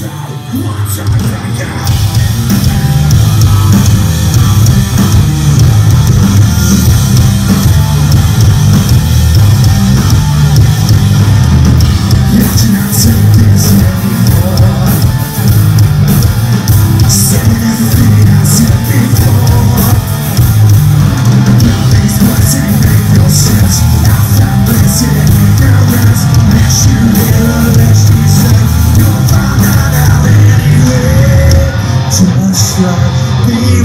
before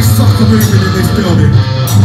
fucking movement in this building.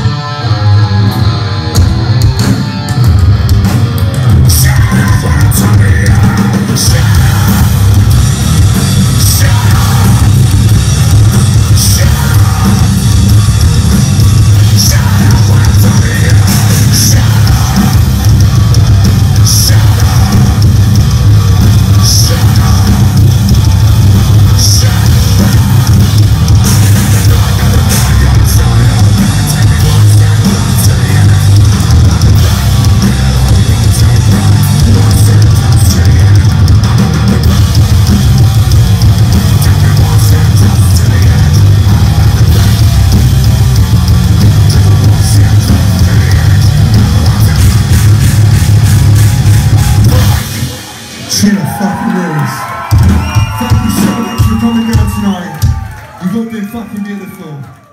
Fucking. Thank you so much for coming down tonight. You've all been fucking beautiful.